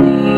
me.